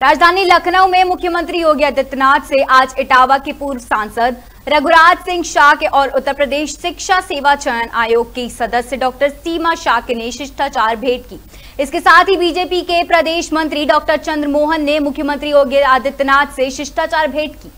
राजधानी लखनऊ में मुख्यमंत्री योगी आदित्यनाथ से आज इटावा के पूर्व सांसद रघुराज सिंह शाह के और उत्तर प्रदेश शिक्षा सेवा चयन आयोग की सदस्य डॉक्टर सीमा शाह ने शिष्टाचार भेंट की। इसके साथ ही बीजेपी के प्रदेश मंत्री डॉक्टर चंद्रमोहन ने मुख्यमंत्री योगी आदित्यनाथ से शिष्टाचार भेंट की।